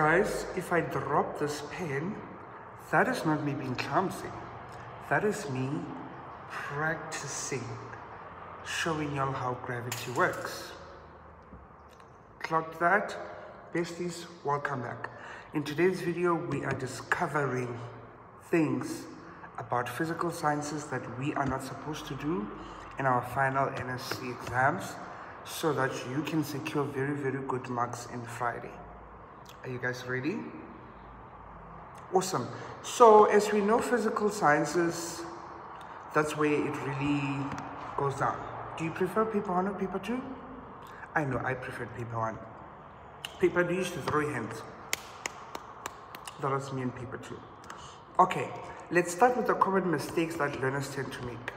Guys, if I drop this pen, that is not me being clumsy. That is me practicing, showing y'all how gravity works. Clock that. Besties, welcome back. In today's video, we are discovering things about physical sciences that we are not supposed to do in our final NSC exams so that you can secure very, very good marks in Friday. Are you guys ready? Awesome. So as we know, physical sciences, that's where it really goes down. Do you prefer paper one or paper two? I know I prefer paper one. Paper two used to throw hands. That was me and paper two. Okay, let's start with the common mistakes that learners tend to make.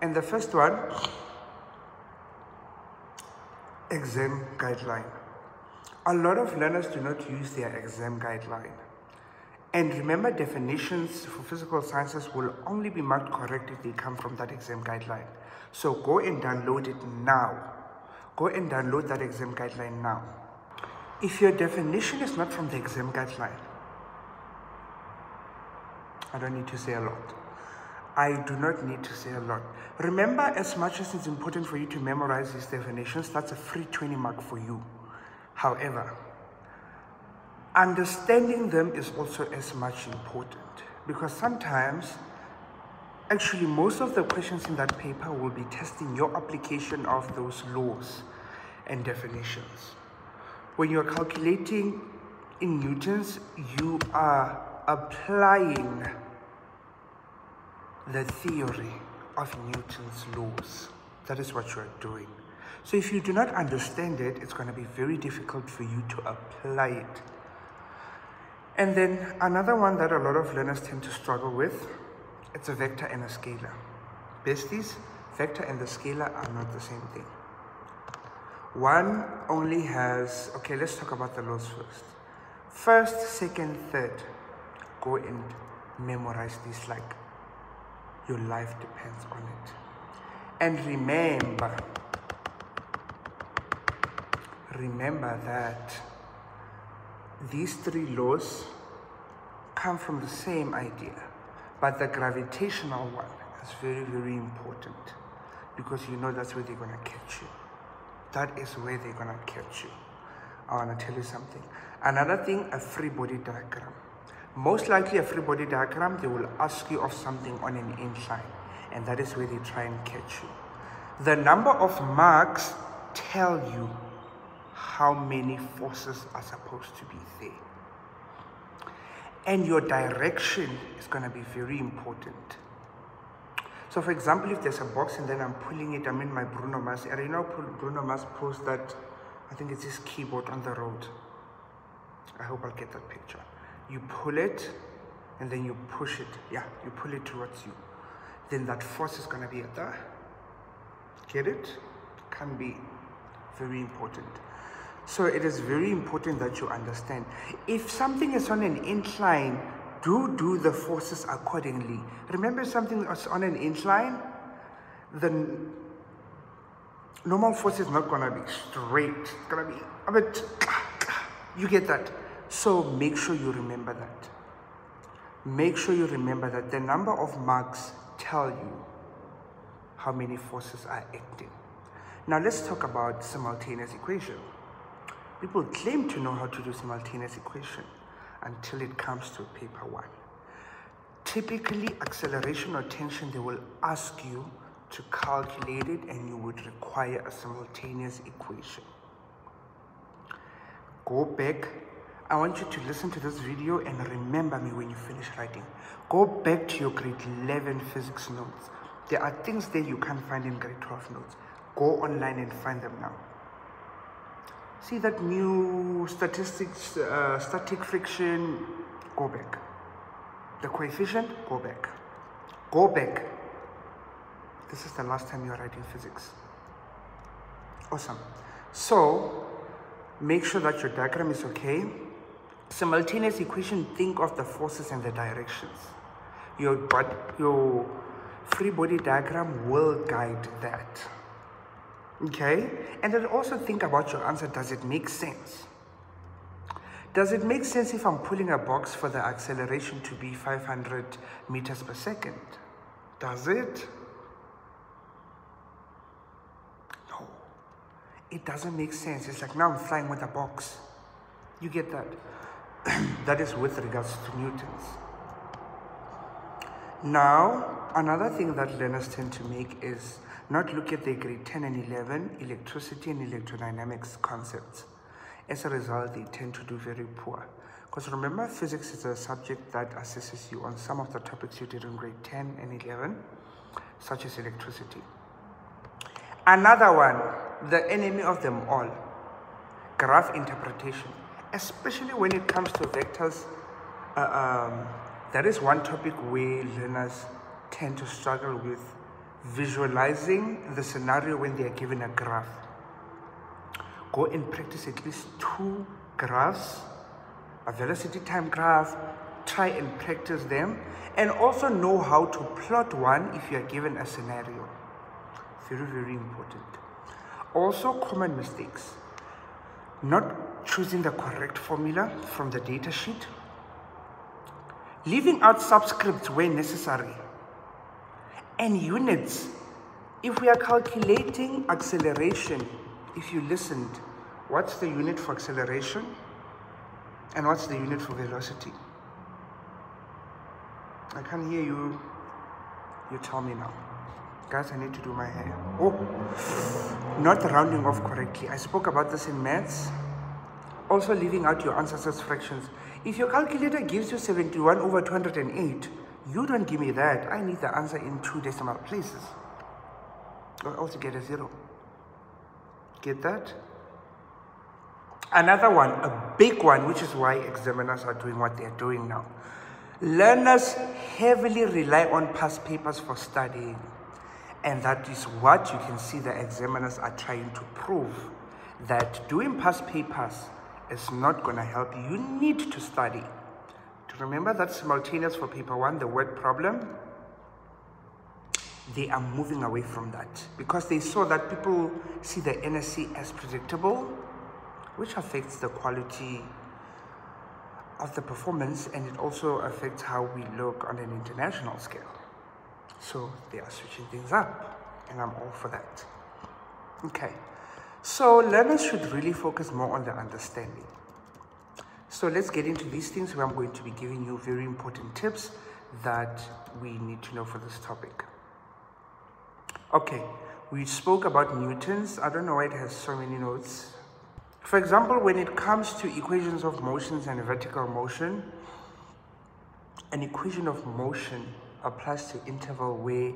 And the first one, exam guideline. A lot of learners do not use their exam guideline. And remember, definitions for physical sciences will only be marked correct if they come from that exam guideline. So go and download it now. Go and download that exam guideline now. If your definition is not from the exam guideline, I don't need to say a lot. I do not need to say a lot. Remember, as much as it's important for you to memorize these definitions, that's a free 20 mark for you. However, understanding them is also as much important because sometimes, actually, most of the questions in that paper will be testing your application of those laws and definitions. When you're calculating in newtons, you are applying the theory of Newton's laws. That is what you're doing. So if you do not understand it, it's going to be very difficult for you to apply it. And then another one that a lot of learners tend to struggle with, it's a vector and a scalar. Besties, vector and the scalar are not the same thing. One only has, okay, let's talk about the laws first. First, second, third, go and memorize these like your life depends on it. And remember, remember that these three laws come from the same idea, but the gravitational one is very, very important because you know that's where they're going to catch you. That is where they're going to catch you. I want to tell you something. Another thing, a free body diagram. Most likely a free body diagram, they will ask you of something on an incline, and that is where they try and catch you. The number of marks tell you how many forces are supposed to be there. And your direction is going to be very important. So for example, if there's a box and then I'm pulling it, I'm in my Bruno Mars area. You know, Bruno Mars post that, I think it's his keyboard on the road. I hope I'll get that picture. You pull it and then you push it. Yeah, you pull it towards you. Then that force is going to be at the, get it? Can be very important. So it is very important that you understand. If something is on an incline, do do the forces accordingly. Remember something is on an incline, the normal force is not gonna be straight. It's gonna be a bit, you get that. So make sure you remember that. Make sure you remember that the number of marks tell you how many forces are acting. Now let's talk about simultaneous equation. People claim to know how to do simultaneous equation until it comes to paper one. Typically, acceleration or tension, they will ask you to calculate it and you would require a simultaneous equation. Go back. I want you to listen to this video and remember me when you finish writing. Go back to your grade 11 physics notes. There are things there you can't find in grade 12 notes. Go online and find them now. See that new statistics, uh, static friction, go back. The coefficient, go back. Go back. This is the last time you're writing physics. Awesome. So, make sure that your diagram is okay. Simultaneous equation, think of the forces and the directions. Your, but your free body diagram will guide that. Okay? And then also think about your answer. Does it make sense? Does it make sense if I'm pulling a box for the acceleration to be 500 meters per second? Does it? No. It doesn't make sense. It's like now I'm flying with a box. You get that? that is with regards to Newton's. Now, another thing that learners tend to make is not look at their grade 10 and 11 electricity and electrodynamics concepts. As a result, they tend to do very poor. Because remember, physics is a subject that assesses you on some of the topics you did in grade 10 and 11, such as electricity. Another one, the enemy of them all, graph interpretation, especially when it comes to vectors. Uh, um, that is one topic where learners tend to struggle with visualizing the scenario when they are given a graph. Go and practice at least two graphs, a velocity time graph, try and practice them, and also know how to plot one if you are given a scenario. Very, very important. Also, common mistakes. Not choosing the correct formula from the data sheet leaving out subscripts where necessary, and units. If we are calculating acceleration, if you listened, what's the unit for acceleration and what's the unit for velocity? I can't hear you. You tell me now. Guys, I need to do my hair. Oh, not rounding off correctly. I spoke about this in maths. Also leaving out your answers as fractions. If your calculator gives you 71 over 208, you don't give me that. I need the answer in two decimal places. Or else get a zero. Get that? Another one, a big one, which is why examiners are doing what they're doing now. Learners heavily rely on past papers for studying. And that is what you can see the examiners are trying to prove. That doing past papers is not going to help you. You need to study. To remember that simultaneous for paper one, the word problem, they are moving away from that because they saw that people see the NSC as predictable, which affects the quality of the performance and it also affects how we look on an international scale. So they are switching things up and I'm all for that. Okay. So learners should really focus more on their understanding. So let's get into these things where I'm going to be giving you very important tips that we need to know for this topic. Okay, we spoke about Newton's. I don't know why it has so many notes. For example, when it comes to equations of motions and vertical motion, an equation of motion applies to interval where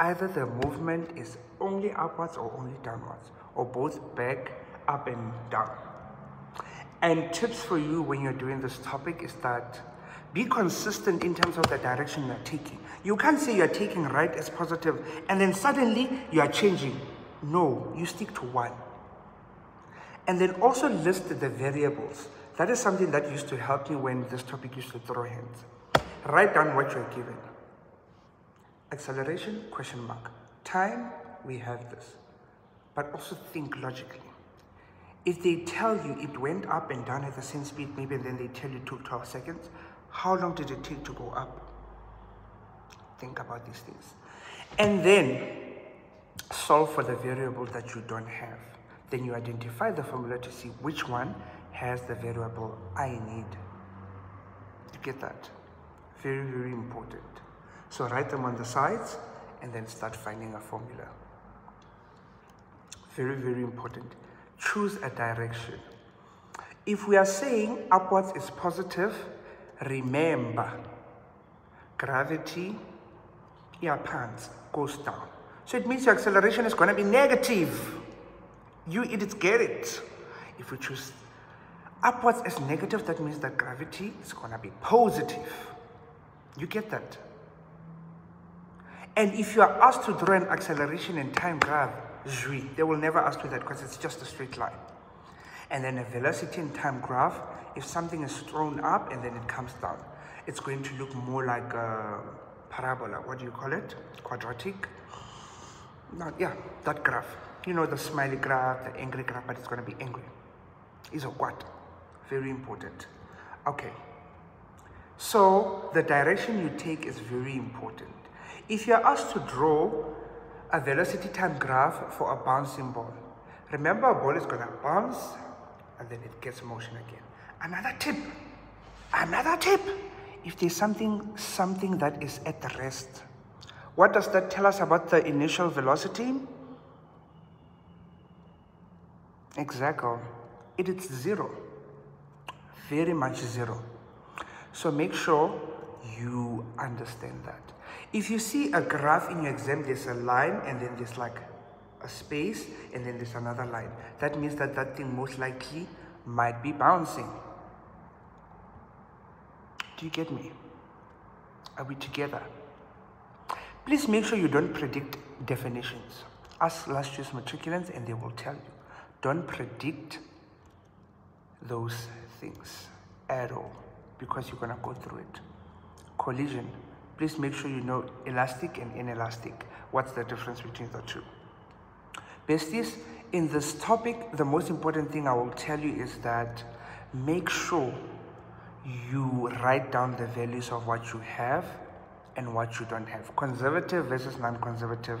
either the movement is only upwards or only downwards or both back, up and down. And tips for you when you're doing this topic is that be consistent in terms of the direction you're taking. You can't say you're taking right as positive and then suddenly you are changing. No, you stick to one. And then also list the variables. That is something that used to help me when this topic used to throw hands. Write down what you're given. Acceleration, question mark. Time, we have this but also think logically. If they tell you it went up and down at the same speed, maybe and then they tell you it took 12 seconds, how long did it take to go up? Think about these things. And then solve for the variable that you don't have. Then you identify the formula to see which one has the variable I need. You get that? Very, very important. So write them on the sides and then start finding a formula. Very, very important. Choose a direction. If we are saying upwards is positive, remember, gravity, yeah, pants goes down. So it means your acceleration is going to be negative. You idiots get it. If we choose upwards as negative, that means that gravity is going to be positive. You get that? And if you are asked to draw an acceleration and time graph, Zui. They will never ask you that because it's just a straight line. And then a velocity and time graph, if something is thrown up and then it comes down, it's going to look more like a parabola. What do you call it? Quadratic? Not, yeah, that graph. You know, the smiley graph, the angry graph, but it's going to be angry. Is a what? Very important. Okay. So the direction you take is very important. If you're asked to draw a velocity time graph for a bouncing ball, remember a ball is going to bounce and then it gets motion again. Another tip, another tip. If there's something, something that is at rest, what does that tell us about the initial velocity? Exactly. It is zero. Very much zero. So make sure you understand that. If you see a graph in your exam, there's a line and then there's like a space and then there's another line. That means that that thing most likely might be bouncing. Do you get me? Are we together? Please make sure you don't predict definitions. Ask last year's matriculants and they will tell you. Don't predict those things at all because you're going to go through it. Collision. Please make sure you know elastic and inelastic. What's the difference between the two? Besties, in this topic, the most important thing I will tell you is that make sure you write down the values of what you have and what you don't have. Conservative versus non-conservative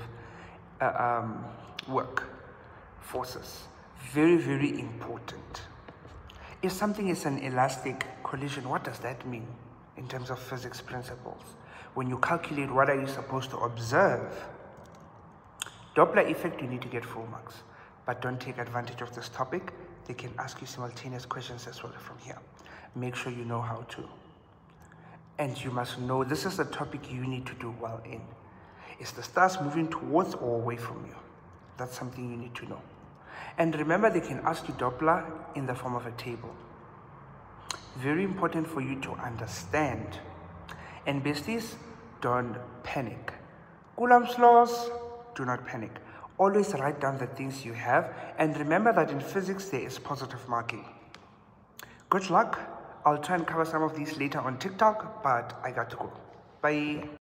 uh, um, work forces. Very, very important. If something is an elastic collision, what does that mean in terms of physics principles? When you calculate what are you supposed to observe, Doppler effect, you need to get full marks. But don't take advantage of this topic. They can ask you simultaneous questions as well from here. Make sure you know how to. And you must know this is a topic you need to do well in. Is the stars moving towards or away from you? That's something you need to know. And remember, they can ask you Doppler in the form of a table. Very important for you to understand. And besties, don't panic. Coulomb's laws, do not panic. Always write down the things you have and remember that in physics there is positive marking. Good luck. I'll try and cover some of these later on TikTok, but I got to go. Bye.